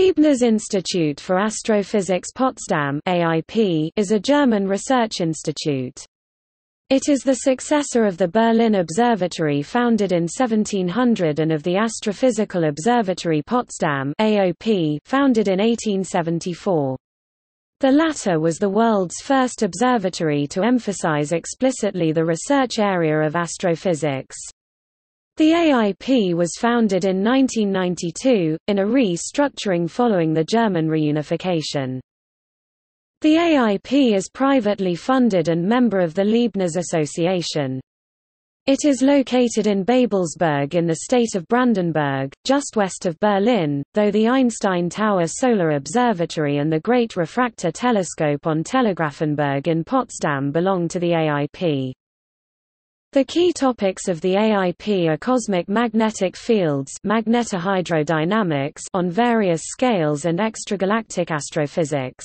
Leibniz Institute for Astrophysics Potsdam AIP is a German research institute. It is the successor of the Berlin Observatory founded in 1700 and of the Astrophysical Observatory Potsdam AOP founded in 1874. The latter was the world's first observatory to emphasize explicitly the research area of astrophysics. The AIP was founded in 1992, in a restructuring following the German reunification. The AIP is privately funded and member of the Leibniz Association. It is located in Babelsberg in the state of Brandenburg, just west of Berlin, though the Einstein Tower Solar Observatory and the Great Refractor Telescope on Telegrafenberg in Potsdam belong to the AIP. The key topics of the AIP are cosmic magnetic fields magnetohydrodynamics on various scales and extragalactic astrophysics.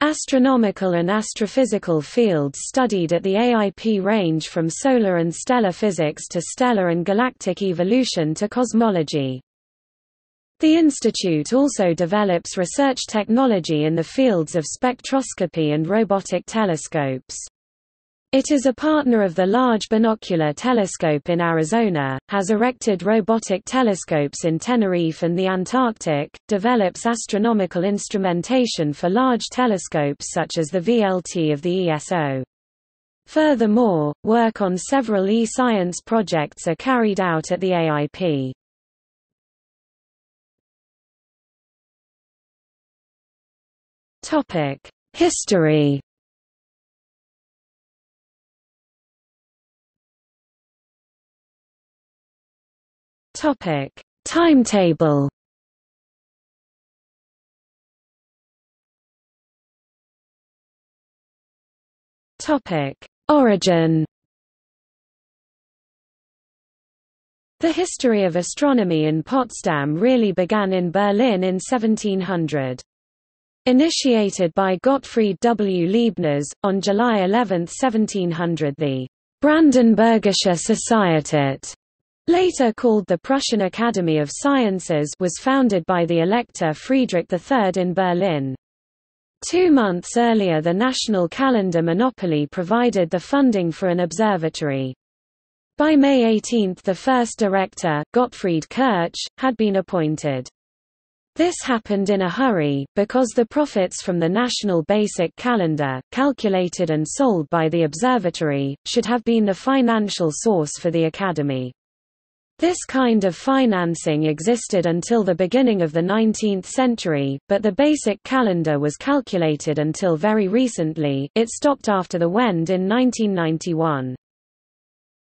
Astronomical and astrophysical fields studied at the AIP range from solar and stellar physics to stellar and galactic evolution to cosmology. The institute also develops research technology in the fields of spectroscopy and robotic telescopes. It is a partner of the Large Binocular Telescope in Arizona, has erected robotic telescopes in Tenerife and the Antarctic, develops astronomical instrumentation for large telescopes such as the VLT of the ESO. Furthermore, work on several e-science projects are carried out at the AIP. History Topic: Timetable. Topic: Origin. The history of astronomy in Potsdam really began in Berlin in 1700. Initiated by Gottfried W. Leibniz, on July 11, 1700 the Brandenburgische Societät later called the Prussian Academy of Sciences was founded by the Elector Friedrich III in Berlin. Two months earlier the national calendar monopoly provided the funding for an observatory. By May 18 the first director, Gottfried Kirch, had been appointed. This happened in a hurry, because the profits from the National Basic Calendar, calculated and sold by the observatory, should have been the financial source for the Academy. This kind of financing existed until the beginning of the 19th century, but the basic calendar was calculated until very recently, it stopped after the Wend in 1991.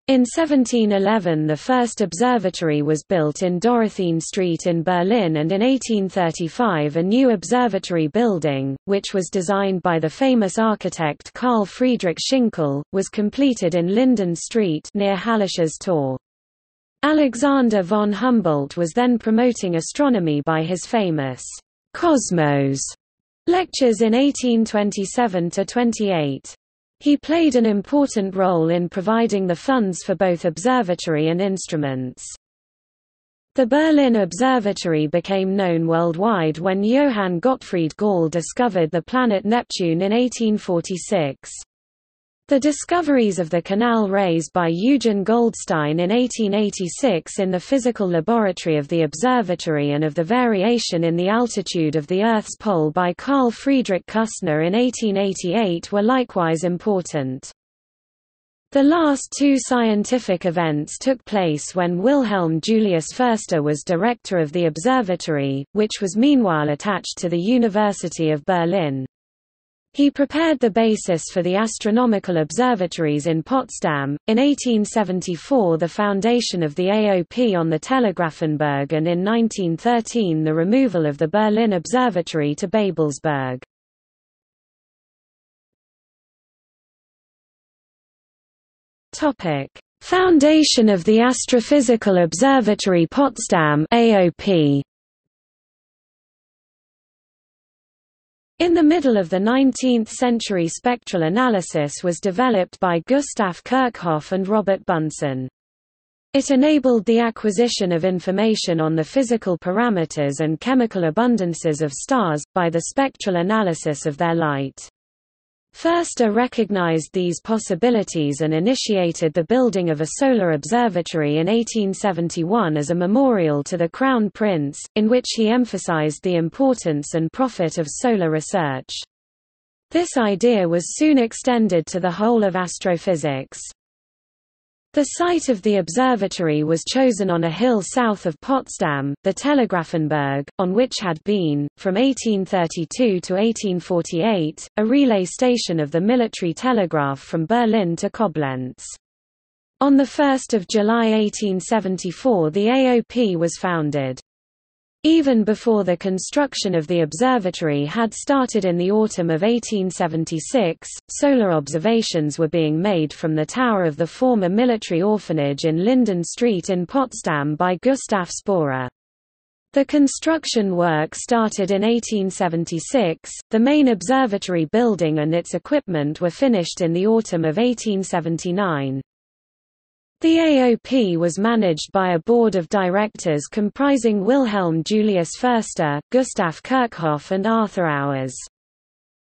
In 1711 the first observatory was built in Dorotheen Street in Berlin and in 1835 a new observatory building, which was designed by the famous architect Carl Friedrich Schinkel, was completed in Linden Street near Hallisches Tor. Alexander von Humboldt was then promoting astronomy by his famous Cosmos lectures in 1827–28. He played an important role in providing the funds for both observatory and instruments. The Berlin Observatory became known worldwide when Johann Gottfried Galle discovered the planet Neptune in 1846. The discoveries of the canal rays by Eugen Goldstein in 1886 in the physical laboratory of the observatory and of the variation in the altitude of the Earth's pole by Carl Friedrich Küstner in 1888 were likewise important. The last two scientific events took place when Wilhelm Julius Förster was director of the observatory, which was meanwhile attached to the University of Berlin. He prepared the basis for the astronomical observatories in Potsdam, in 1874 the foundation of the AOP on the Telegrafenberg and in 1913 the removal of the Berlin Observatory to Babelsberg. Foundation of the Astrophysical Observatory Potsdam AOP In the middle of the 19th century spectral analysis was developed by Gustav Kirchhoff and Robert Bunsen. It enabled the acquisition of information on the physical parameters and chemical abundances of stars, by the spectral analysis of their light. Förster recognized these possibilities and initiated the building of a solar observatory in 1871 as a memorial to the Crown Prince, in which he emphasized the importance and profit of solar research. This idea was soon extended to the whole of astrophysics. The site of the observatory was chosen on a hill south of Potsdam, the Telegrafenberg, on which had been, from 1832 to 1848, a relay station of the military telegraph from Berlin to Koblenz. On 1 July 1874 the AOP was founded. Even before the construction of the observatory had started in the autumn of 1876, solar observations were being made from the tower of the former military orphanage in Linden Street in Potsdam by Gustav Spörer. The construction work started in 1876, the main observatory building and its equipment were finished in the autumn of 1879. The AOP was managed by a board of directors comprising Wilhelm Julius Förster, Gustav Kirchhoff and Arthur Auwers.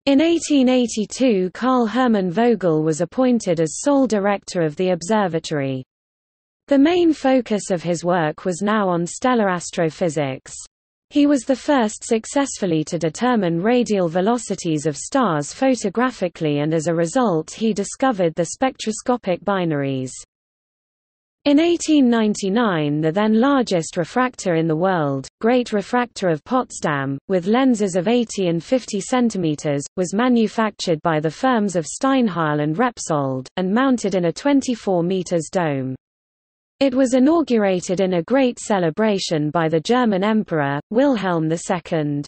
In 1882 Karl Hermann Vogel was appointed as sole director of the observatory. The main focus of his work was now on stellar astrophysics. He was the first successfully to determine radial velocities of stars photographically and as a result he discovered the spectroscopic binaries. In 1899 the then largest refractor in the world, Great Refractor of Potsdam, with lenses of 80 and 50 cm, was manufactured by the firms of Steinheil and Repsold, and mounted in a 24 meters dome. It was inaugurated in a great celebration by the German Emperor, Wilhelm II.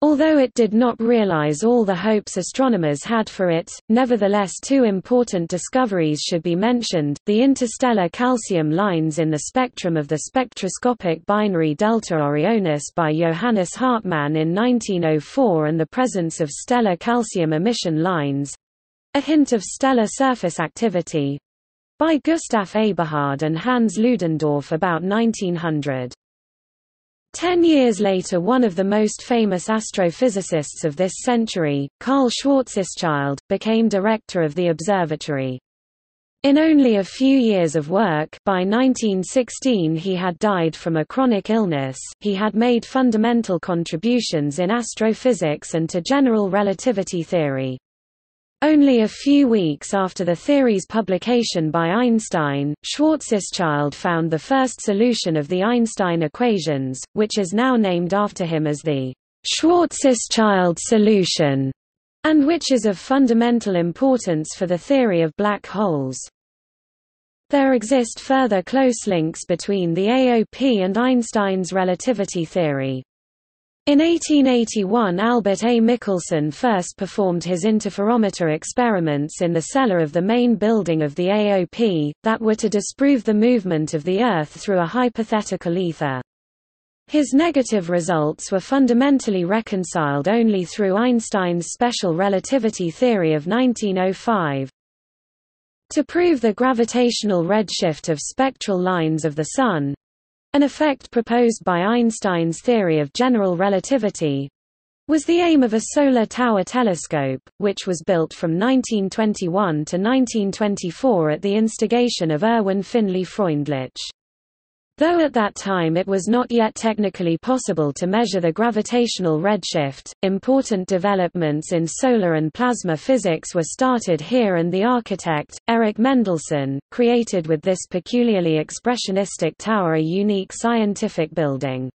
Although it did not realize all the hopes astronomers had for it, nevertheless two important discoveries should be mentioned, the interstellar calcium lines in the spectrum of the spectroscopic binary Delta Orionis by Johannes Hartmann in 1904 and the presence of stellar calcium emission lines—a hint of stellar surface activity—by Gustav Eberhard and Hans Ludendorff about 1900. Ten years later one of the most famous astrophysicists of this century, Karl Schwarzschild, became director of the observatory. In only a few years of work by 1916 he had died from a chronic illness he had made fundamental contributions in astrophysics and to general relativity theory. Only a few weeks after the theory's publication by Einstein, Schwarzschild found the first solution of the Einstein equations, which is now named after him as the Schwarzschild solution, and which is of fundamental importance for the theory of black holes. There exist further close links between the AOP and Einstein's relativity theory. In 1881 Albert A. Michelson first performed his interferometer experiments in the cellar of the main building of the AOP, that were to disprove the movement of the Earth through a hypothetical ether. His negative results were fundamentally reconciled only through Einstein's special relativity theory of 1905. To prove the gravitational redshift of spectral lines of the Sun, an effect proposed by Einstein's theory of general relativity was the aim of a solar tower telescope, which was built from 1921 to 1924 at the instigation of Erwin Finlay Freundlich. Though at that time it was not yet technically possible to measure the gravitational redshift, important developments in solar and plasma physics were started here and the architect, Erich Mendelsohn, created with this peculiarly expressionistic tower a unique scientific building.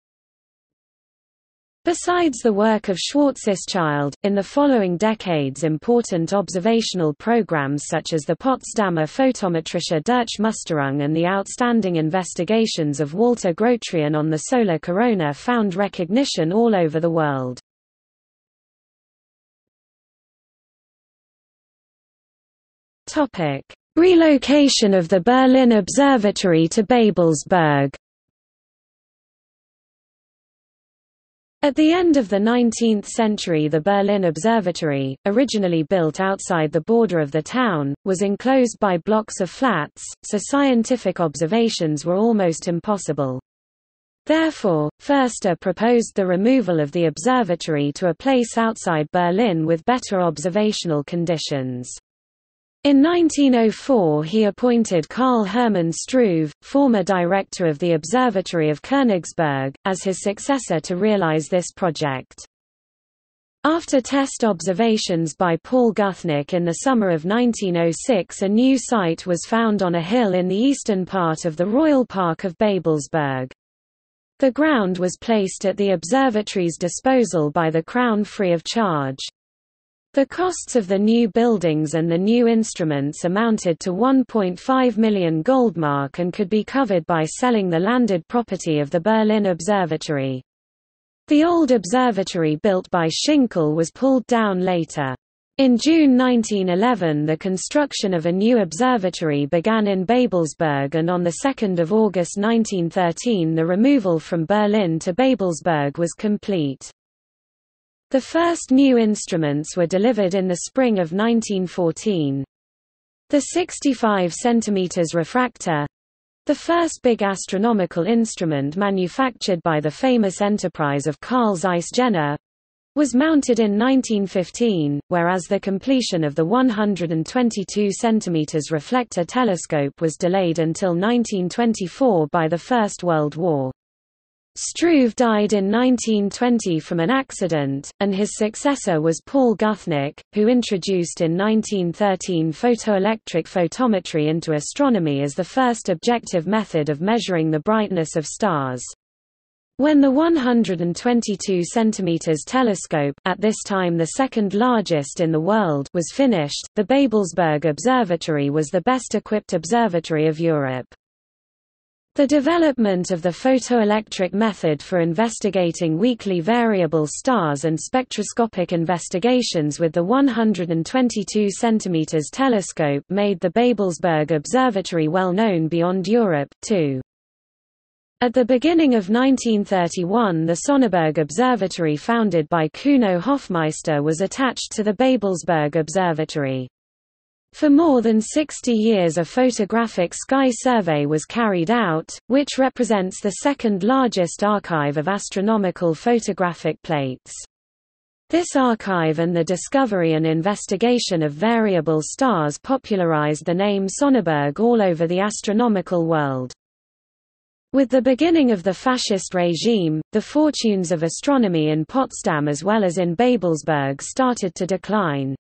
Besides the work of Schwarzschild, in the following decades important observational programs such as the Potsdamer Photometrische Durchmusterung and the outstanding investigations of Walter Grotrian on the solar corona found recognition all over the world. Relocation of the Berlin Observatory to Babelsberg At the end of the 19th century the Berlin Observatory, originally built outside the border of the town, was enclosed by blocks of flats, so scientific observations were almost impossible. Therefore, Förster proposed the removal of the observatory to a place outside Berlin with better observational conditions. In 1904 he appointed Karl Hermann Struve, former director of the Observatory of Königsberg, as his successor to realize this project. After test observations by Paul Guthnick in the summer of 1906 a new site was found on a hill in the eastern part of the Royal Park of Babelsberg. The ground was placed at the observatory's disposal by the Crown free of charge. The costs of the new buildings and the new instruments amounted to 1.5 million goldmark and could be covered by selling the landed property of the Berlin Observatory. The old observatory built by Schinkel was pulled down later. In June 1911 the construction of a new observatory began in Babelsberg and on 2 August 1913 the removal from Berlin to Babelsberg was complete. The first new instruments were delivered in the spring of 1914. The 65 cm refractor the first big astronomical instrument manufactured by the famous enterprise of Carl Zeiss Jena was mounted in 1915, whereas the completion of the 122 cm reflector telescope was delayed until 1924 by the First World War. Struve died in 1920 from an accident, and his successor was Paul Guthnick, who introduced in 1913 photoelectric photometry into astronomy as the first objective method of measuring the brightness of stars. When the 122 cm telescope at this time the second largest in the world was finished, the Babelsberg Observatory was the best equipped observatory of Europe. The development of the photoelectric method for investigating weakly variable stars and spectroscopic investigations with the 122 cm telescope made the Babelsberg Observatory well known beyond Europe, too. At the beginning of 1931 the Sonneberg Observatory founded by Cuno Hoffmeister was attached to the Babelsberg Observatory. For more than 60 years a photographic sky survey was carried out, which represents the second largest archive of astronomical photographic plates. This archive and the discovery and investigation of variable stars popularized the name Sonneberg all over the astronomical world. With the beginning of the fascist regime, the fortunes of astronomy in Potsdam as well as in Babelsberg started to decline.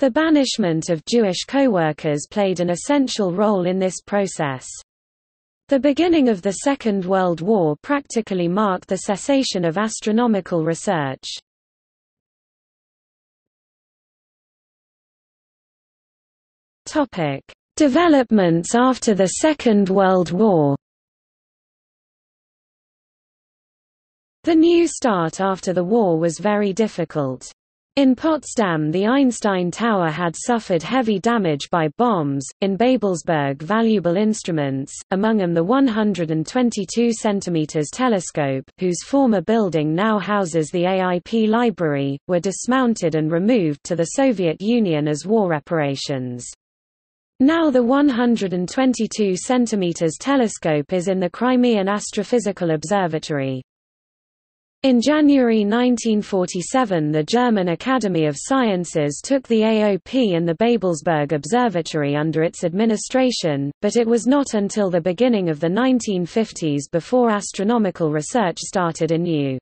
The banishment of Jewish co-workers played an essential role in this process. The beginning of the Second World War practically marked the cessation of astronomical research. Topic: Developments after the Second World War. The new start after the war was very difficult. In Potsdam the Einstein Tower had suffered heavy damage by bombs, in Babelsberg valuable instruments, among them the 122 cm telescope whose former building now houses the AIP library, were dismounted and removed to the Soviet Union as war reparations. Now the 122 cm telescope is in the Crimean Astrophysical Observatory. In January 1947 the German Academy of Sciences took the AOP and the Babelsberg Observatory under its administration, but it was not until the beginning of the 1950s before astronomical research started anew.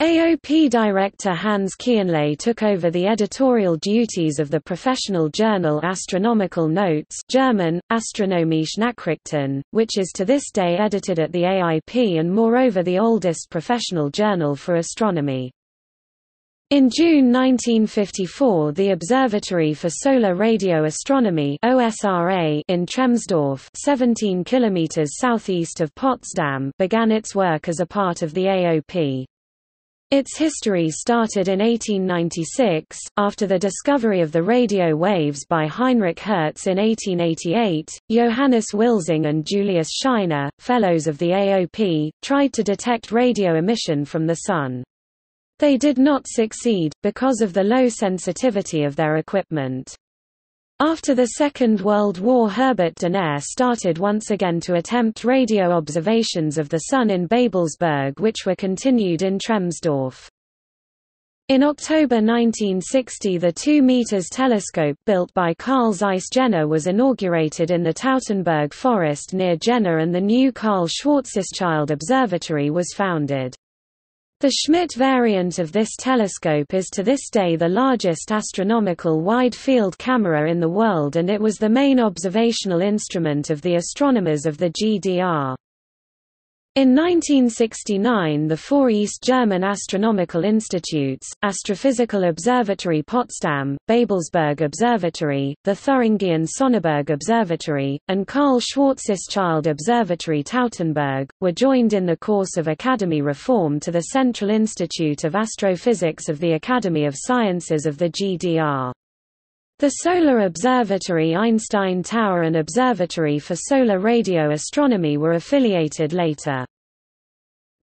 AOP director Hans Kienle took over the editorial duties of the professional journal Astronomical Notes German, Astronomische Nachrichten, which is to this day edited at the AIP and moreover the oldest professional journal for astronomy. In June 1954 the Observatory for Solar Radio Astronomy OSRA in Tremsdorf 17 km southeast of Potsdam began its work as a part of the AOP. Its history started in 1896, after the discovery of the radio waves by Heinrich Hertz in 1888. Johannes Wilsing and Julius Scheiner, fellows of the AOP, tried to detect radio emission from the Sun. They did not succeed, because of the low sensitivity of their equipment. After the Second World War Herbert Donner started once again to attempt radio observations of the Sun in Babelsberg which were continued in Tremsdorf. In October 1960 the 2 meters telescope built by Carl Zeiss Jena was inaugurated in the Tautenberg forest near Jena and the new Karl Schwarzschild Observatory was founded. The Schmidt variant of this telescope is to this day the largest astronomical wide-field camera in the world and it was the main observational instrument of the astronomers of the GDR. In 1969 the four East German astronomical institutes, Astrophysical Observatory Potsdam, Babelsberg Observatory, the Thuringian Sonneberg Observatory, and Karl Schwarzschild Observatory Tautenberg, were joined in the course of Academy reform to the Central Institute of Astrophysics of the Academy of Sciences of the GDR. The Solar Observatory Einstein Tower and Observatory for Solar Radio Astronomy were affiliated later.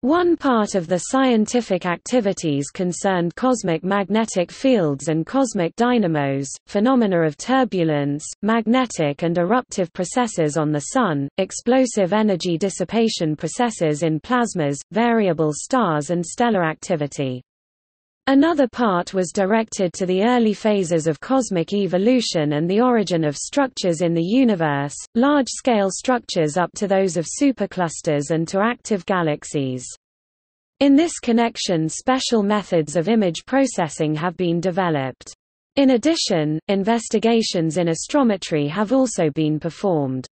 One part of the scientific activities concerned cosmic magnetic fields and cosmic dynamos, phenomena of turbulence, magnetic and eruptive processes on the Sun, explosive energy dissipation processes in plasmas, variable stars and stellar activity. Another part was directed to the early phases of cosmic evolution and the origin of structures in the universe, large-scale structures up to those of superclusters and to active galaxies. In this connection special methods of image processing have been developed. In addition, investigations in astrometry have also been performed.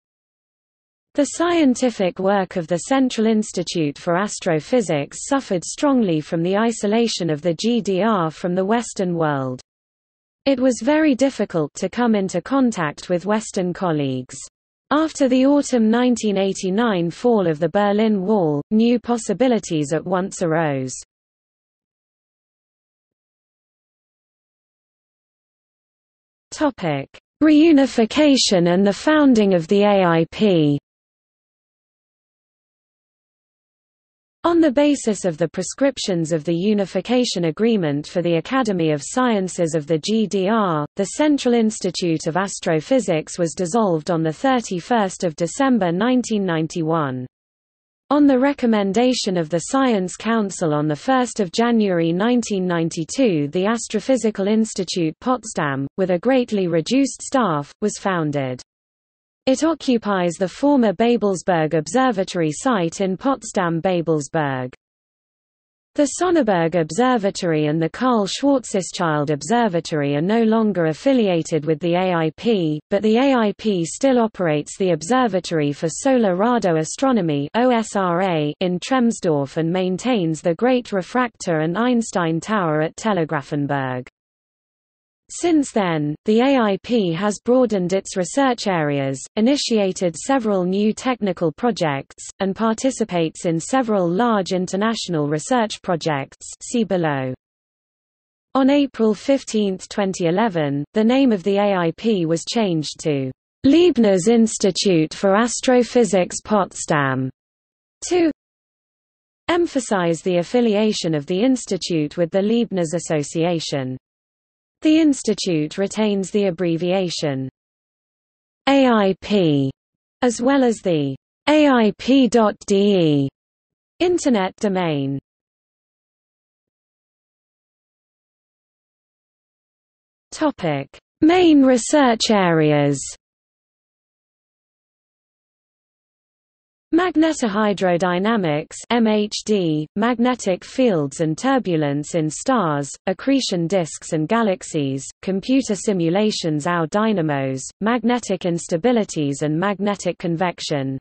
The scientific work of the Central Institute for Astrophysics suffered strongly from the isolation of the GDR from the Western world. It was very difficult to come into contact with Western colleagues. After the autumn 1989 fall of the Berlin Wall, new possibilities at once arose. Reunification and the founding of the AIP On the basis of the prescriptions of the Unification Agreement for the Academy of Sciences of the GDR, the Central Institute of Astrophysics was dissolved on 31 December 1991. On the recommendation of the Science Council on 1 January 1992 the Astrophysical Institute Potsdam, with a greatly reduced staff, was founded. It occupies the former Babelsberg Observatory site in Potsdam-Babelsberg. The Sonneberg Observatory and the Karl Schwarzschild Observatory are no longer affiliated with the AIP, but the AIP still operates the Observatory for Solar Radio Astronomy in Tremsdorf and maintains the Great Refractor and Einstein Tower at Telegrafenberg. Since then, the AIP has broadened its research areas, initiated several new technical projects, and participates in several large international research projects see below. On April 15, 2011, the name of the AIP was changed to Leibniz Institute for Astrophysics Potsdam to emphasize the affiliation of the institute with the Leibniz Association. The institute retains the abbreviation AIP, as well as the AIP.de internet domain. Topic: Main research areas. Magnetohydrodynamics MHD, magnetic fields and turbulence in stars, accretion disks and galaxies, computer simulations Our dynamos, magnetic instabilities and magnetic convection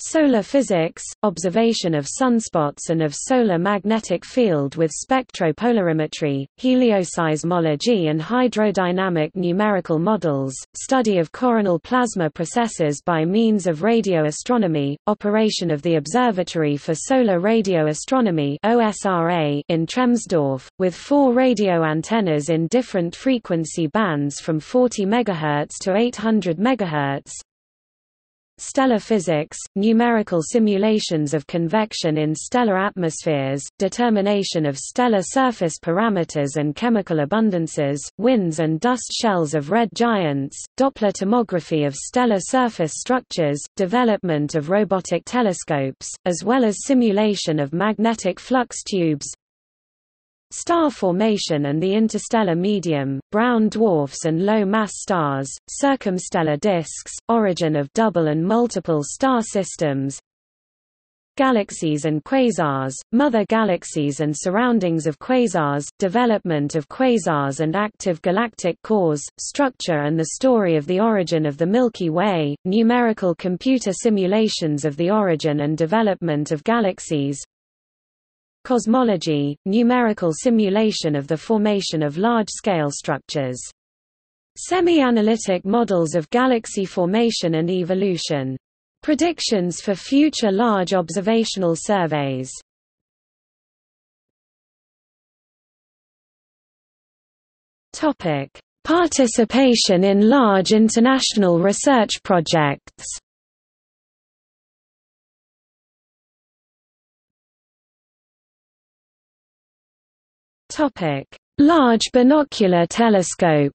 Solar physics, observation of sunspots and of solar magnetic field with spectropolarimetry, helioseismology and hydrodynamic numerical models, study of coronal plasma processes by means of radio astronomy, operation of the Observatory for Solar Radio Astronomy in Tremsdorf, with four radio antennas in different frequency bands from 40 MHz to 800 MHz, Stellar physics, numerical simulations of convection in stellar atmospheres, determination of stellar surface parameters and chemical abundances, winds and dust shells of red giants, Doppler tomography of stellar surface structures, development of robotic telescopes, as well as simulation of magnetic flux tubes, Star formation and the interstellar medium, brown dwarfs and low-mass stars, circumstellar disks, origin of double and multiple star systems, galaxies and quasars, mother galaxies and surroundings of quasars, development of quasars and active galactic cores, structure and the story of the origin of the Milky Way, numerical computer simulations of the origin and development of galaxies, Cosmology, numerical simulation of the formation of large-scale structures. Semi-analytic models of galaxy formation and evolution. Predictions for future large observational surveys. Topic: Participation in large international research projects. Topic: Large Binocular Telescope.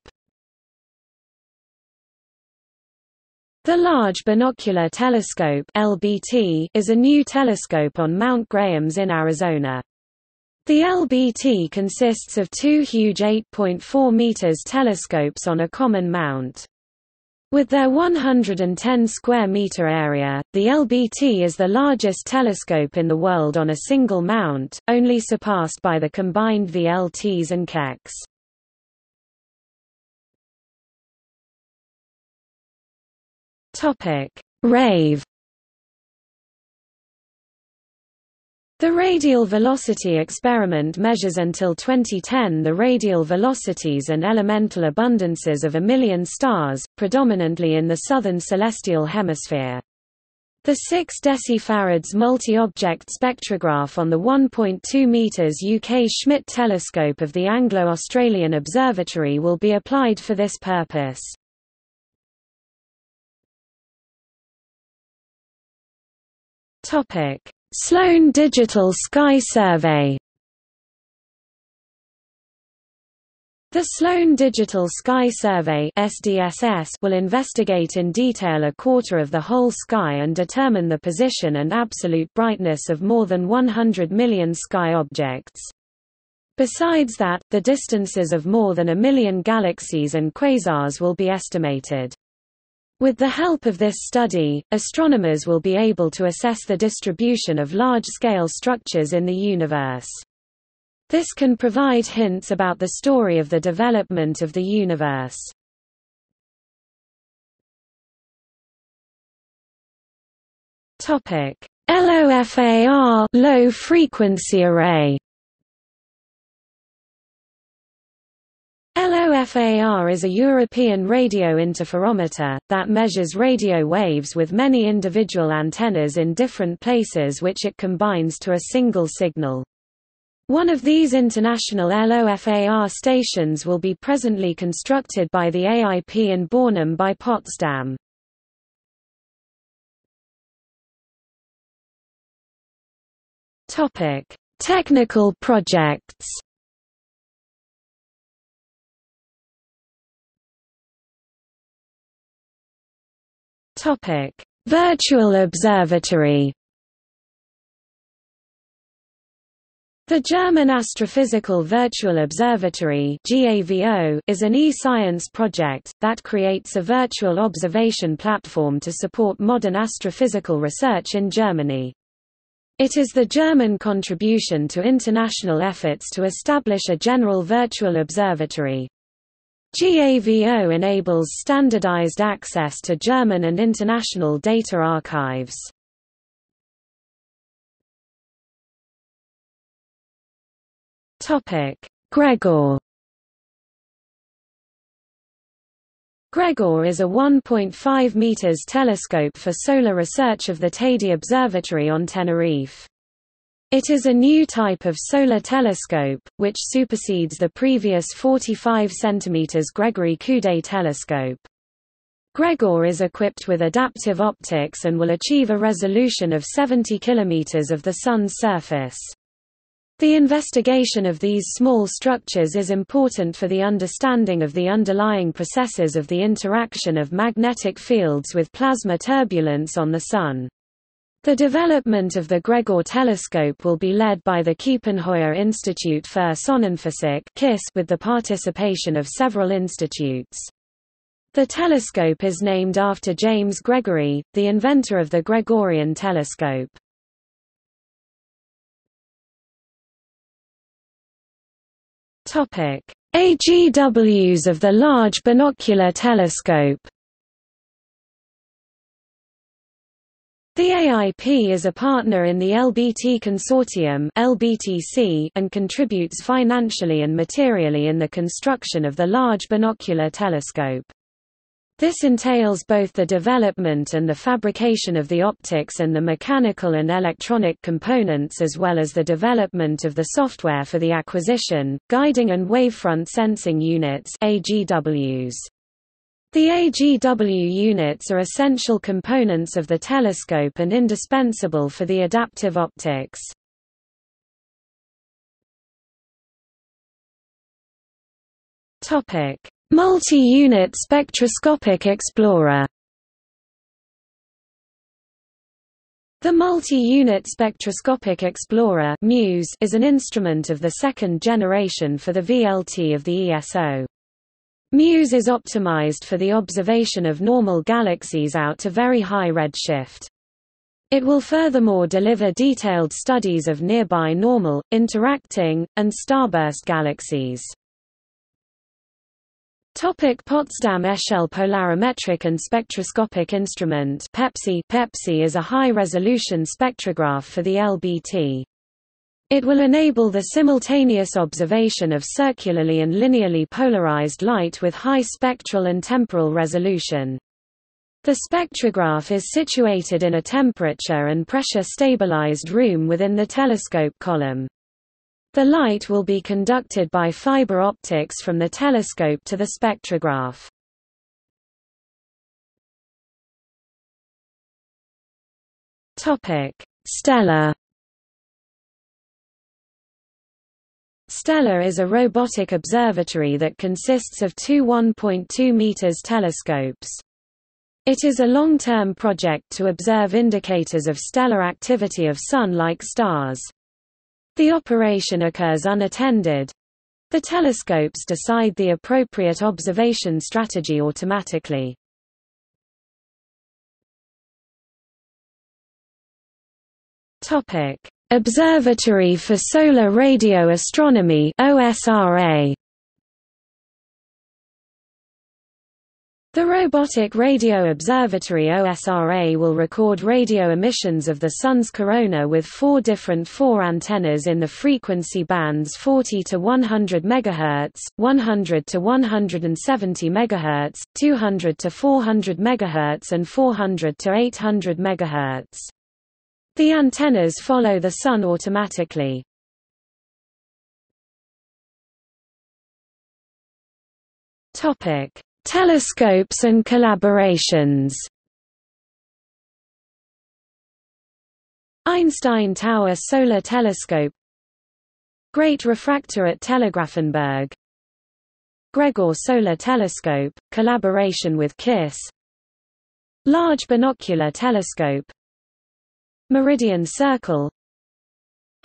The Large Binocular Telescope (LBT) is a new telescope on Mount Grahams in Arizona. The LBT consists of two huge 8.4 meters telescopes on a common mount. With their 110 square meter area, the LBT is the largest telescope in the world on a single mount, only surpassed by the combined VLTs and Keck's. Topic: RAVE The radial velocity experiment measures until 2010 the radial velocities and elemental abundances of a million stars, predominantly in the southern celestial hemisphere. The 6 decifarads multi-object spectrograph on the 1.2 meters UK Schmidt telescope of the Anglo-Australian Observatory will be applied for this purpose. Topic: Sloan Digital Sky Survey The Sloan Digital Sky Survey SDSS will investigate in detail a quarter of the whole sky and determine the position and absolute brightness of more than 100 million sky objects. Besides that, the distances of more than a million galaxies and quasars will be estimated. With the help of this study, astronomers will be able to assess the distribution of large-scale structures in the universe. This can provide hints about the story of the development of the universe. Topic: LOFAR low frequency array LOFAR is a European radio interferometer, that measures radio waves with many individual antennas in different places which it combines to a single signal. One of these international LOFAR stations will be presently constructed by the AIP in Bornim by Potsdam. Technical projects Topic: Virtual Observatory. The German Astrophysical Virtual Observatory is an e-science project, that creates a virtual observation platform to support modern astrophysical research in Germany. It is the German contribution to international efforts to establish a general virtual observatory. GAVO enables standardized access to German and international data archives. Gregor Gregor is a 1.5 meters telescope for solar research of the Teide Observatory on Tenerife. It is a new type of solar telescope, which supersedes the previous 45 cm Gregory Coudé telescope. Gregor is equipped with adaptive optics and will achieve a resolution of 70 km of the Sun's surface. The investigation of these small structures is important for the understanding of the underlying processes of the interaction of magnetic fields with plasma turbulence on the Sun. The development of the Gregor telescope will be led by the Kiepenheuer Institute für Sonnenphysik with the participation of several institutes. The telescope is named after James Gregory, the inventor of the Gregorian telescope. AGWs of the Large Binocular Telescope. The AIP is a partner in the LBT Consortium (LBTC) and contributes financially and materially in the construction of the Large Binocular Telescope. This entails both the development and the fabrication of the optics and the mechanical and electronic components as well as the development of the software for the acquisition, guiding and wavefront sensing units AGWs. The AGW units are essential components of the telescope and indispensable for the adaptive optics. Multi-Unit Spectroscopic Explorer The Multi-Unit Spectroscopic Explorer is an instrument of the second generation for the VLT of the ESO. MUSE is optimized for the observation of normal galaxies out to very high redshift. It will furthermore deliver detailed studies of nearby normal, interacting, and starburst galaxies. Topic Potsdam Echelle Polarimetric and Spectroscopic Instrument PEPSI PEPSI is a high-resolution spectrograph for the LBT. It will enable the simultaneous observation of circularly and linearly polarized light with high spectral and temporal resolution. The spectrograph is situated in a temperature and pressure stabilized room within the telescope column. The light will be conducted by fiber optics from the telescope to the spectrograph. STELLA STELLA is a robotic observatory that consists of two 1.2 meters telescopes. It is a long-term project to observe indicators of stellar activity of Sun-like stars. The operation occurs unattended. The telescopes decide the appropriate observation strategy automatically. Topic: Observatory for Solar Radio Astronomy (OSRA). The Robotic Radio Observatory OSRA will record radio emissions of the Sun's corona with four different 4 antennas in the frequency bands 40 to 100 MHz, 100 to 170 MHz, 200 to 400 MHz and 400 to 800 MHz. The antennas follow the Sun automatically. Topic Telescopes and collaborations. Einstein Tower Solar Telescope. Great Refractor at Telegrafenberg Gregor Solar Telescope, collaboration with KISS. Large Binocular Telescope Meridian Circle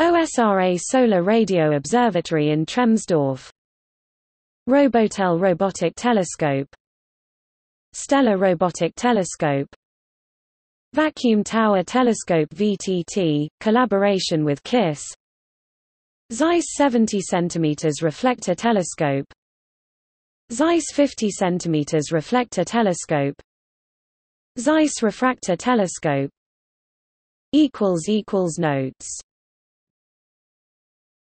OSRA Solar Radio Observatory in Tremsdorf Robotel Robotic Telescope STELLA Robotic Telescope Vacuum Tower Telescope VTT, collaboration with KISS Zeiss 70 cm Reflector Telescope Zeiss 50 cm Reflector Telescope Zeiss Refractor Telescope Notes